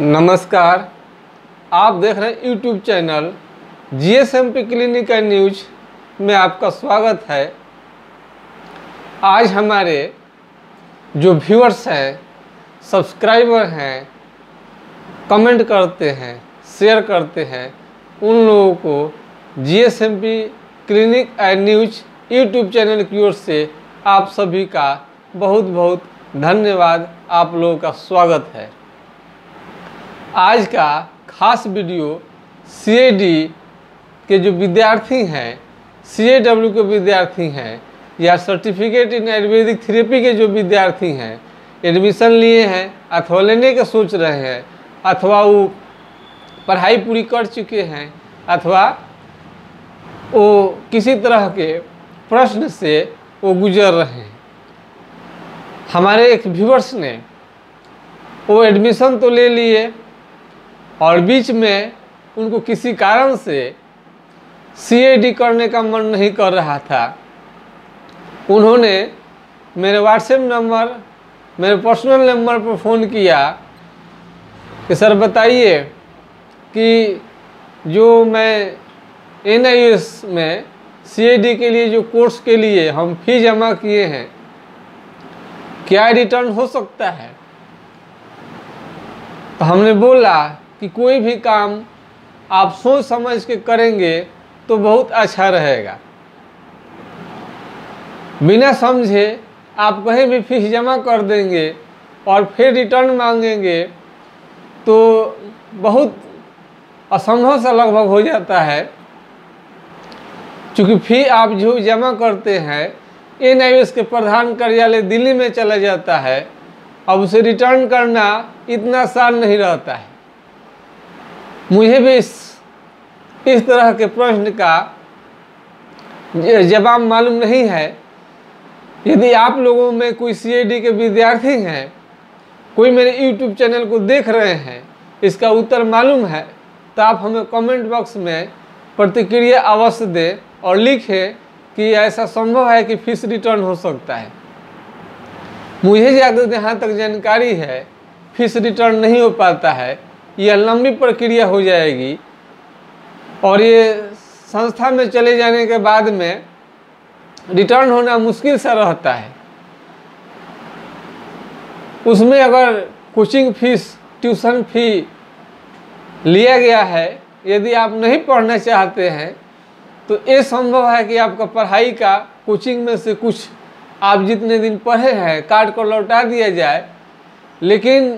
नमस्कार। आप देख रहे हैं YouTube channel G S M P clinic and news में आपका स्वागत है। आज हमारे जो व्यूअर्स हैं सब्सक्राइबर हैं कमेंट करते हैं शेयर करते हैं, उन लोगों को G S M P clinic and news YouTube channel की ओर से आप सभी का बहुत बहुत धन्यवाद। आप लोगों का स्वागत है। आज का खास वीडियो सीएडी के जो विद्यार्थी हैं सीएडब्ल्यू के विद्यार्थी हैं, या सर्टिफिकेट इन आयुर्वेदिक थेरेपी के जो विद्यार्थी हैं एडमिशन लिए हैं, अथवा लेने का सोच रहे हैं, अथवा वो पढ़ाई पूरी कर चुके हैं, अथवा वो किसी तरह के प्रश्न से वो गुजर रहे हैं। हमारे एक व्यूवर्स ने वो एडमिशन तो ले लिए और बीच में उनको किसी कारण से सी करने का मन नहीं कर रहा था। उन्होंने मेरे व्हाट्सएप नंबर, मेरे पर्सनल नंबर पर फ़ोन किया कि, सर, बताइए कि जो मैं एन में सी के लिए जो कोर्स के लिए हम फ़ी जमा किए हैं, क्या रिटर्न हो सकता है? तो हमने बोला कि कोई भी काम आप सोच समझ के करेंगे तो बहुत अच्छा रहेगा। बिना समझे आप कहीं भी फ़ीस जमा कर देंगे और फिर रिटर्न मांगेंगे तो बहुत असंभव सा लगभग हो जाता है। क्योंकि फ़ी आप जो जमा करते हैं, एन आई के प्रधान कार्यालय दिल्ली में चला जाता है, अब उसे रिटर्न करना इतना आसान नहीं रहता है। मुझे भी इस इस तरह के प्रश्न का जवाब मालूम नहीं है। यदि आप लोगों में कोई सीएडी के विद्यार्थी हैं, कोई मेरे यूट्यूब चैनल को देख रहे हैं, इसका उत्तर मालूम है तो आप हमें कमेंट बॉक्स में प्रतिक्रिया अवश्य दें और लिखें कि ऐसा संभव है कि फ़ीस रिटर्न हो सकता है। मुझे ज़्यादा जहाँ तक जानकारी है फ़ीस रिटर्न नहीं हो पाता है। यह लंबी प्रक्रिया हो जाएगी। और ये संस्था में चले जाने के बाद में रिटर्न होना मुश्किल सा रहता है। उसमें अगर कोचिंग फ़ीस, ट्यूशन फ़ी लिया गया है, यदि आप नहीं पढ़ना चाहते हैं तो ये संभव है कि आपका पढ़ाई का कोचिंग में से कुछ आप जितने दिन पढ़े हैं, काट कर लौटा दिया जाए। लेकिन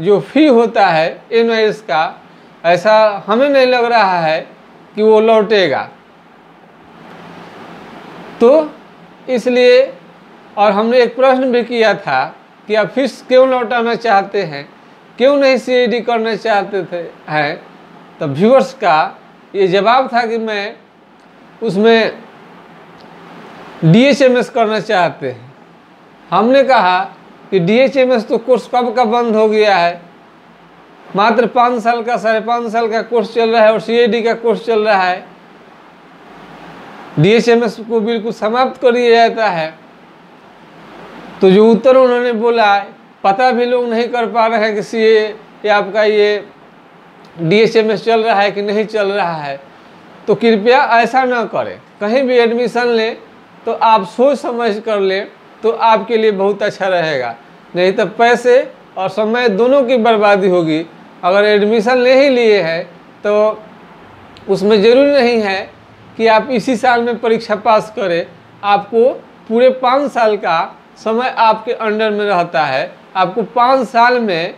जो फ़ी होता है एन का, ऐसा हमें नहीं लग रहा है कि वो लौटेगा। तो इसलिए, और हमने एक प्रश्न भी किया था कि आप फ़ीस क्यों लौटाना चाहते हैं? क्यों नहीं सीएडी करना चाहते थे? हैं? तो व्यूअर्स का ये जवाब था कि मैं उसमें डीएचएमएस करना चाहते हैं। हमने कहा कि डीएचएमएस तो कोर्स कब का बंद हो गया है? मात्र पाँच साल का, साढ़े पाँच साल का कोर्स चल रहा है और सीएडी का कोर्स चल रहा है। डीएचएमएस को बिल्कुल समाप्त कर दिया जाता है। तो जो उत्तर उन्होंने बोला है, पता भी लोग नहीं कर पा रहे हैं कि सी ए आपका ये डीएचएमएस चल रहा है कि नहीं चल रहा है। तो कृपया ऐसा ना करें। कहीं भी एडमिशन लें तो आप सोच समझ कर लें। तो आपके लिए बहुत अच्छा रहेगा। नहीं तो पैसे और समय दोनों की बर्बादी होगी। अगर एडमिशन ले ही लिए हैं तो उसमें ज़रूरी नहीं है कि आप इसी साल में परीक्षा पास करें। आपको पूरे पाँच साल का समय आपके अंडर में रहता है। आपको पाँच साल में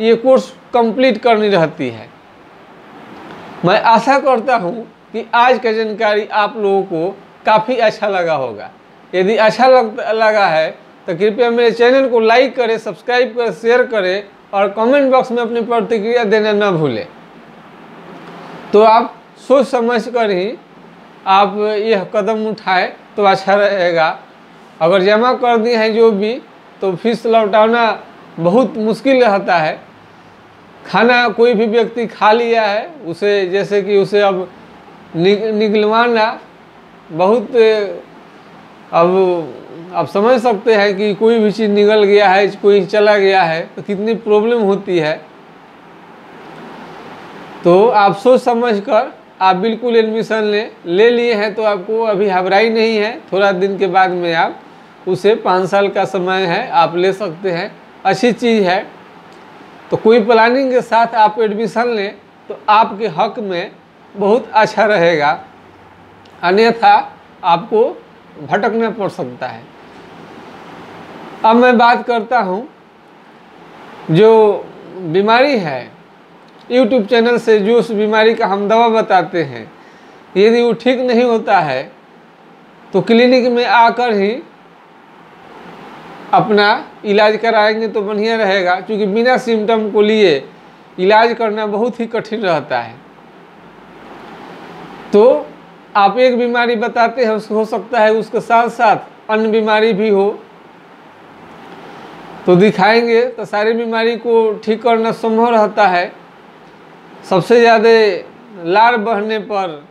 ये कोर्स कंप्लीट करनी रहती है। मैं आशा करता हूँ कि आज का जानकारी आप लोगों को काफ़ी अच्छा लगा होगा। यदि अच्छा लग, लगा है तो कृपया मेरे चैनल को लाइक करें, सब्सक्राइब करें, शेयर करें, और कमेंट बॉक्स में अपनी प्रतिक्रिया देना न भूलें। तो आप सोच समझ कर ही आप यह कदम उठाएँ तो अच्छा रहेगा। अगर जमा कर दिए हैं जो भी तो फ़ीस लौटाना बहुत मुश्किल रहता है। खाना कोई भी व्यक्ति खा लिया है, उसे, जैसे कि उसे अब निकलवाना बहुत अब आप समझ सकते हैं कि कोई भी चीज़ निकल गया है, कोई चला गया है तो कितनी प्रॉब्लम होती है। तो आप सोच समझ कर आप बिल्कुल एडमिशन ले। ले लिए हैं तो आपको अभी घबराई नहीं है। थोड़ा दिन के बाद में आप उसे पाँच साल का समय है, आप ले सकते हैं। अच्छी चीज़ है। तो कोई प्लानिंग के साथ आप एडमिशन लें तो आपके हक में बहुत अच्छा रहेगा। अन्यथा आपको भटकना पड़ सकता है। अब मैं बात करता हूँ जो बीमारी है। यूट्यूब चैनल से जो उस बीमारी का हम दवा बताते हैं, यदि वो ठीक नहीं होता है तो क्लिनिक में आकर ही अपना इलाज कराएँगे तो बढ़िया रहेगा, क्योंकि बिना सिम्टम को लिए इलाज करना बहुत ही कठिन रहता है। तो आप एक बीमारी बताते हैं, हो सकता है उसके साथ साथ अन्य बीमारी भी हो। तो दिखाएँगे तो सारी बीमारी को ठीक करना संभव रहता है। सबसे ज़्यादा लार बढ़ने पर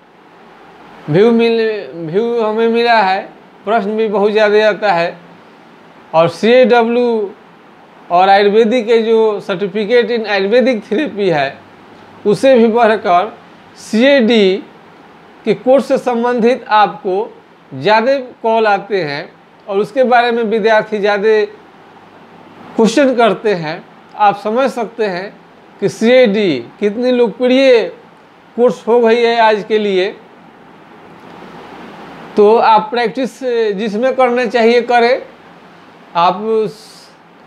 व्यू मिल व्यू हमें मिला है, प्रश्न भी बहुत ज़्यादा आता है। और सी डब्ल्यू और आयुर्वेदिक के जो सर्टिफिकेट इन आयुर्वेदिक थेरेपी है, उसे भी बढ़कर सी ए डी के कोर्स से संबंधित आपको ज़्यादा कॉल आते हैं और उसके बारे में विद्यार्थी ज़्यादा क्वेश्चन करते हैं, आप समझ सकते हैं कि सी कितनी लोकप्रिय कोर्स हो गई है आज के लिए। तो आप प्रैक्टिस, जिसमें करना चाहिए करें। आप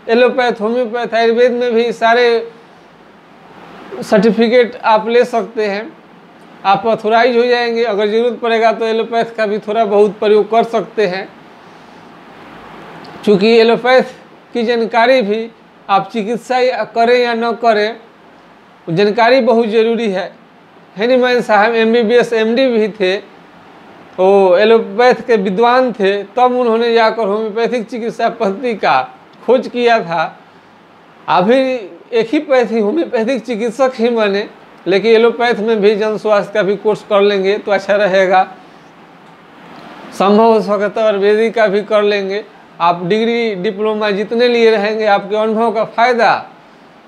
एलोपैथ, होम्योपैथ, आयुर्वेद में भी सारे सर्टिफिकेट आप ले सकते हैं। आप ऑथोराइज हो जाएँगे। अगर ज़रूरत पड़ेगा तो एलोपैथ का भी थोड़ा बहुत प्रयोग कर सकते हैं। चूँकि एलोपैथ की जानकारी भी आप चिकित्सा करें या न करें जानकारी बहुत ज़रूरी है। हैनीमैन साहब M B B S M D भी थे, वो एलोपैथ के विद्वान थे, तब उन्होंने जाकर होम्योपैथिक चिकित्सा पद्धति का खोज किया था। अभी एक ही पैथी होम्योपैथिक चिकित्सक ही बने। लेकिन एलोपैथ में भी जन स्वास्थ्य का भी कोर्स कर लेंगे तो अच्छा रहेगा। संभव हो सकता है आयुर्वेदिक का भी कर लेंगे। आप डिग्री, डिप्लोमा जितने लिए रहेंगे, आपके अनुभव का फ़ायदा,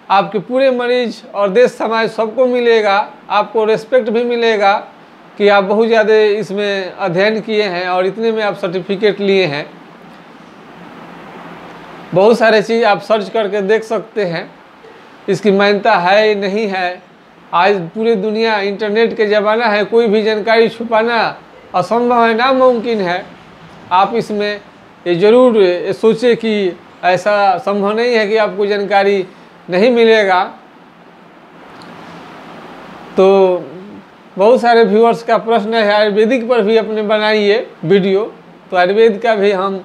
आपके पूरे मरीज़ और देश, समाज सबको मिलेगा। आपको रेस्पेक्ट भी मिलेगा कि आप बहुत ज़्यादा इसमें अध्ययन किए हैं और इतने में आप सर्टिफिकेट लिए हैं। बहुत सारे चीज़ आप सर्च करके देख सकते हैं। इसकी मान्यता है नहीं है? आज पूरी दुनिया इंटरनेट के ज़माना है कोई भी जानकारी छुपाना असंभव है नामुमकिन है। आप इसमें ये ज़रूर सोचे कि ऐसा संभव नहीं है कि आपको जानकारी नहीं मिलेगा। तो बहुत सारे व्यूअर्स का प्रश्न है आयुर्वेदिक पर भी अपने बनाइए वीडियो। तो आयुर्वेद का भी हम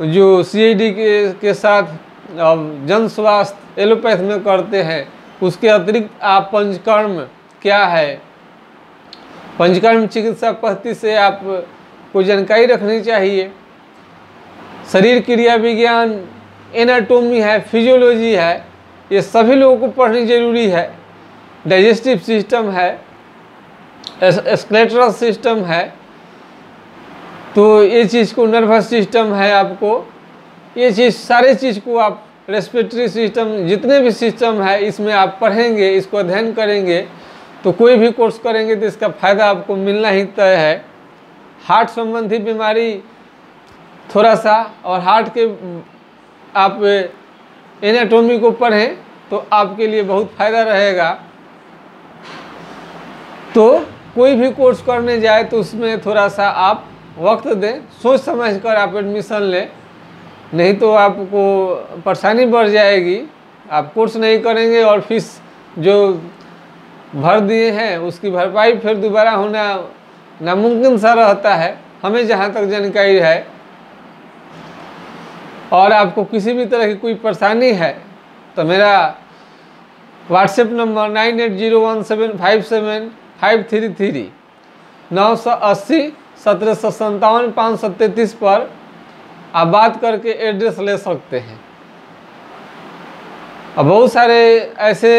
जो सी के, के साथ अब जन स्वास्थ्य एलोपैथ में करते हैं। उसके अतिरिक्त आप पंचकर्म क्या है? पंचकर्म चिकित्सा पद्धति से आप को जानकारी रखनी चाहिए। शरीर क्रिया विज्ञान एनाटोमी है फिजियोलॉजी है, ये सभी लोगों को पढ़नी ज़रूरी है। डाइजेस्टिव सिस्टम है स्केलेटरल सिस्टम है तो ये चीज़ को नर्वस सिस्टम है आपको। ये चीज़, सारे चीज़ को आप रेस्पिरेटरी सिस्टम जितने भी सिस्टम है, इसमें आप पढ़ेंगे, इसको अध्ययन करेंगे तो कोई भी कोर्स करेंगे तो इसका फ़ायदा आपको मिलना ही तय है। हार्ट संबंधी बीमारी थोड़ा सा और हार्ट के, आप एनाटोमी को पढ़ें तो आपके लिए बहुत फ़ायदा रहेगा। तो कोई भी कोर्स करने जाए तो उसमें थोड़ा सा आप वक्त दें सोच समझ कर आप एडमिशन लें। नहीं तो आपको परेशानी बढ़ जाएगी। आप कोर्स नहीं करेंगे और फ़ीस जो भर दिए हैं, उसकी भरपाई फिर दोबारा होना नामुमकिन सा रहता है। हमें जहाँ तक जानकारी है और आपको किसी भी तरह की कोई परेशानी है तो मेरा WhatsApp number nine eight zero one seven five seven five three three नौ सौ अस्सी सत्रह सौ संतावन पाँच सौ तैंतीस पर आप बात करके एड्रेस ले सकते हैं। अब बहुत सारे ऐसे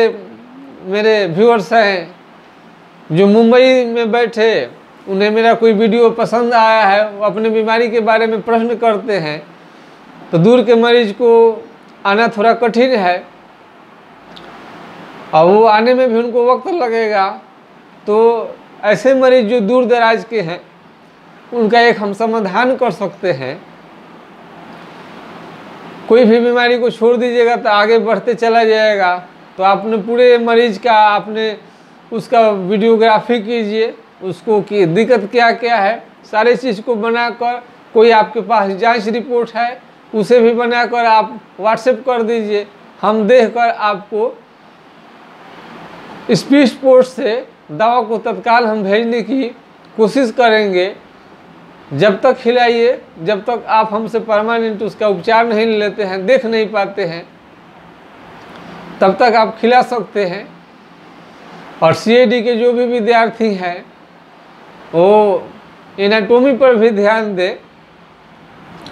मेरे व्यूअर्स हैं जो मुंबई में बैठे, उन्हें मेरा कोई वीडियो पसंद आया है, वो अपने बीमारी के बारे में प्रश्न करते हैं तो दूर के मरीज़ को आना थोड़ा कठिन है। और वो आने में भी उनको वक्त लगेगा तो ऐसे मरीज़ जो दूर दराज के हैं, उनका एक हम समाधान कर सकते हैं। कोई भी बीमारी को छोड़ दीजिएगा तो आगे बढ़ते चला जाएगा। तो आपने पूरे मरीज़ का, आपने उसका वीडियोग्राफी कीजिए, उसको कि दिक्कत क्या क्या है, सारे चीज़ को बनाकर कोई आपके पास जाँच रिपोर्ट है, उसे भी बनाकर आप व्हाट्सएप कर दीजिए। हम देखकर आपको स्पीड पोस्ट से दवा को तत्काल हम भेजने की कोशिश करेंगे। जब तक खिलाइए, जब तक आप हमसे परमानेंट उसका उपचार नहीं लेते हैं, देख नहीं पाते हैं, तब तक आप खिला सकते हैं। और सीएडी के जो भी विद्यार्थी हैं, वो एनाटोमी पर भी ध्यान दें।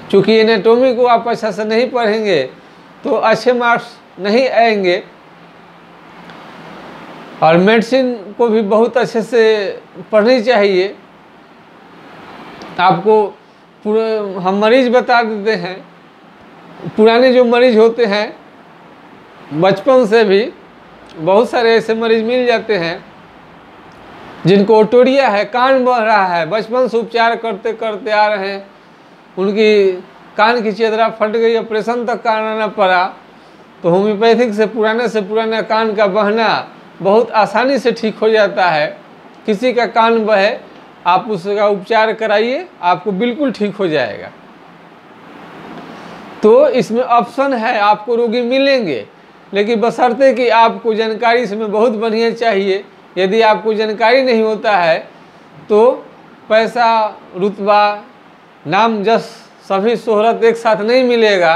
क्योंकि एनाटोमी को आप अच्छा से नहीं पढ़ेंगे तो अच्छे मार्क्स नहीं आएँगे। और मेडिसिन को भी बहुत अच्छे से पढ़नी चाहिए। आपको हम मरीज़ बता देते हैं। पुराने जो मरीज़ होते हैं, बचपन से भी बहुत सारे ऐसे मरीज़ मिल जाते हैं, जिनको ओटोरिया है, कान बह रहा है, बचपन से उपचार करते करते आ रहे हैं। उनकी कान की चेदरा फट गई, ऑपरेशन तक कराना पड़ा। तो होम्योपैथिक से, पुराने से, पुराना कान का बहना बहुत आसानी से ठीक हो जाता है। किसी का कान बहे आप उसका उपचार कराइए, आपको बिल्कुल ठीक हो जाएगा। तो इसमें ऑप्शन है, आपको रोगी मिलेंगे, लेकिन बशर्ते कि आपको जानकारी इसमें बहुत बढ़िया चाहिए। यदि आपको जानकारी नहीं होता है तो पैसा, रुतबा, नाम, जस, सभी शोहरत एक साथ नहीं मिलेगा।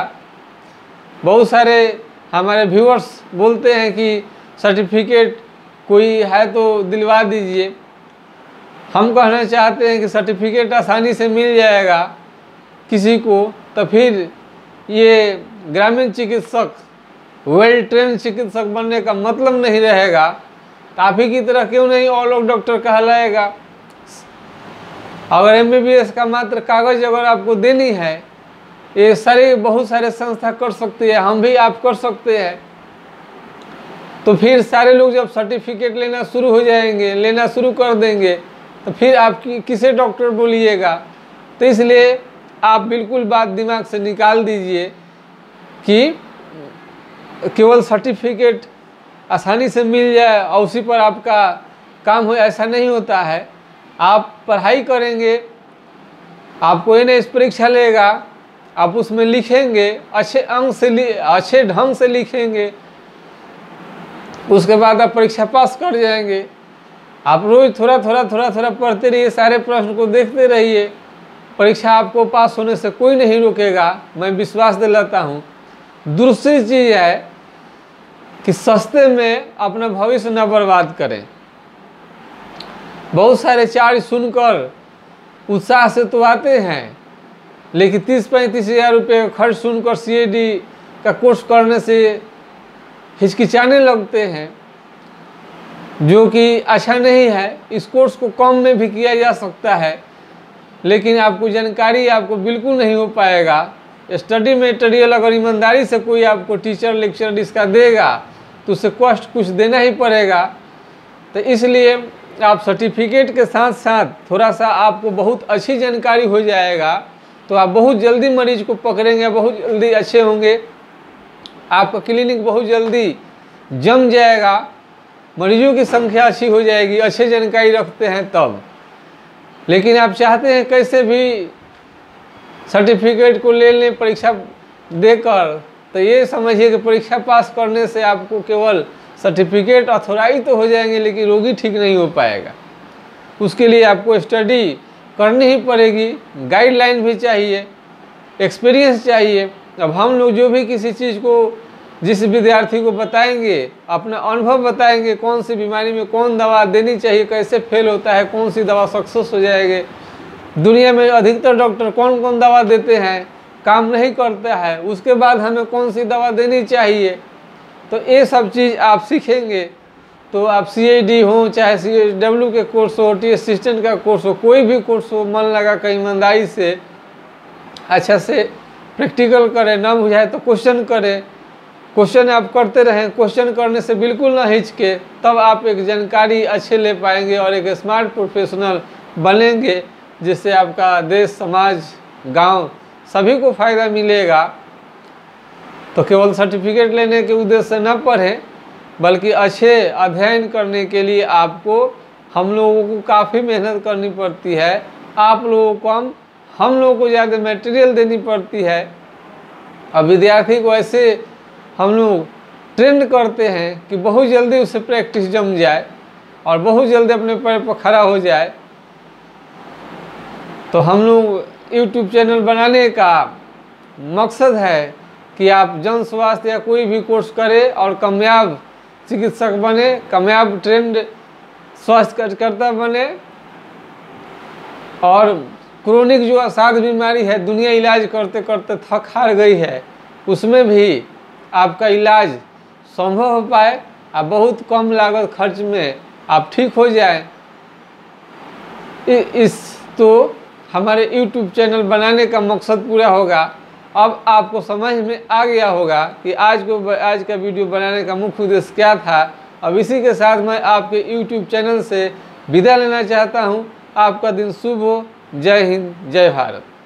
बहुत सारे हमारे व्यूअर्स बोलते हैं कि सर्टिफिकेट कोई है तो दिलवा दीजिए। हम कहना चाहते हैं कि सर्टिफिकेट आसानी से मिल जाएगा किसी को तो फिर ये ग्रामीण चिकित्सक वेल ट्रेन चिकित्सक बनने का मतलब नहीं रहेगा। तो आप ही की तरह क्यों नहीं ऑल ऑफ़ डॉक्टर कहलाएगा? अगर एम बी बी एस का मात्र कागज़ अगर आपको देनी है, ये सारे, बहुत सारे संस्था कर सकती है, हम भी आप कर सकते हैं। तो फिर सारे लोग जब सर्टिफिकेट लेना शुरू हो जाएँगे, लेना शुरू कर देंगे तो फिर आप किसे डॉक्टर बोलिएगा? तो इसलिए आप बिल्कुल बात दिमाग से निकाल दीजिए कि केवल सर्टिफिकेट आसानी से मिल जाए और उसी पर आपका काम हो, ऐसा नहीं होता है। आप पढ़ाई करेंगे, आपको एन एस परीक्षा लेगा, आप उसमें लिखेंगे, अच्छे अंग से अच्छे ढंग से लिखेंगे, उसके बाद आप परीक्षा पास कर जाएँगे। आप रोज़ थोड़ा थोड़ा थोड़ा थोड़ा पढ़ते रहिए, सारे प्रश्न को देखते रहिए। परीक्षा आपको पास होने से कोई नहीं रोकेगा। मैं विश्वास दिलाता हूँ। दूसरी चीज़ है कि सस्ते में अपना भविष्य न बर्बाद करें। बहुत सारे चार्ज सुनकर उत्साह से तो आते हैं, लेकिन तीस, पैंतीस हज़ार रुपये का खर्च सुनकर सीएडी का कोर्स करने से हिचकिचाने लगते हैं। जो कि अच्छा नहीं है, इस कोर्स को कम में भी किया जा सकता है, लेकिन आपको जानकारी आपको बिल्कुल नहीं हो पाएगा। स्टडी मटेरियल अगर ईमानदारी से कोई आपको टीचर लेक्चर इसका देगा तो उससे कॉस्ट कुछ देना ही पड़ेगा। तो इसलिए आप सर्टिफिकेट के साथ साथ थोड़ा सा आपको बहुत अच्छी जानकारी हो जाएगा तो आप बहुत जल्दी मरीज़ को पकड़ेंगे, बहुत जल्दी अच्छे होंगे। आपका क्लिनिक बहुत जल्दी जम जाएगा। मरीजों की संख्या अच्छी हो जाएगी, अच्छे जानकारी रखते हैं तब। लेकिन आप चाहते हैं कैसे भी सर्टिफिकेट को ले लें, परीक्षा देकर तो ये समझिए कि परीक्षा पास करने से आपको केवल सर्टिफिकेट अथोराइज तो हो जाएँगे, लेकिन रोगी ठीक नहीं हो पाएगा। उसके लिए आपको स्टडी करनी ही पड़ेगी गाइडलाइन भी चाहिए एक्सपीरियंस चाहिए। अब हम लोग जो भी किसी चीज़ को जिस विद्यार्थी को बताएँगे, अपना अनुभव बताएँगे, कौन सी बीमारी में कौन दवा देनी चाहिए, कैसे फेल होता है, कौन सी दवा सक्सेस हो जाएगी। दुनिया में अधिकतर डॉक्टर कौन कौन दवा देते हैं, काम नहीं करता है, उसके बाद हमें कौन सी दवा देनी चाहिए। तो ये सब चीज़ आप सीखेंगे। तो आप सी आई डी हों, चाहे सी डब्ल्यू के कोर्स हो टी असिस्टेंट का कोर्स हो, कोई भी कोर्स हो, मन लगा कर ईमानदारी से अच्छा से प्रैक्टिकल करें, ना बुझाए तो क्वेश्चन करें। क्वेश्चन आप करते रहें, क्वेश्चन करने से बिल्कुल ना हिचके, तब आप एक जानकारी अच्छे ले पाएँगे और एक स्मार्ट प्रोफेशनल बनेंगे, जिससे आपका देश, समाज, गाँव सभी को फ़ायदा मिलेगा। तो केवल सर्टिफिकेट लेने के उद्देश्य से न पढ़ें, बल्कि अच्छे अध्ययन करने के लिए आपको, हम लोगों को काफ़ी मेहनत करनी पड़ती है। आप लोगों को हम हम लोगों को ज़्यादा मटेरियल देनी पड़ती है। और विद्यार्थी को ऐसे हम लोग ट्रेंड करते हैं कि बहुत जल्दी उसे प्रैक्टिस जम जाए और बहुत जल्दी अपने पैर पर खड़ा हो जाए। तो हम लोग यूट्यूब चैनल बनाने का मकसद है कि आप जन स्वास्थ्य या कोई भी कोर्स करें और कामयाब चिकित्सक बने, कामयाब ट्रेंड स्वास्थ्य कार्यकर्ता बने। और क्रोनिक जो असाध बीमारी है, दुनिया इलाज करते करते थक हार गई है, उसमें भी आपका इलाज संभव हो पाए और बहुत कम लागत खर्च में आप ठीक हो जाए। इस तो हमारे YouTube चैनल बनाने का मकसद पूरा होगा। अब आपको समझ में आ गया होगा कि आज को, आज का वीडियो बनाने का मुख्य उद्देश्य क्या था। अब इसी के साथ मैं आपके YouTube चैनल से विदा लेना चाहता हूँ। आपका दिन शुभ हो। जय हिंद, जय भारत।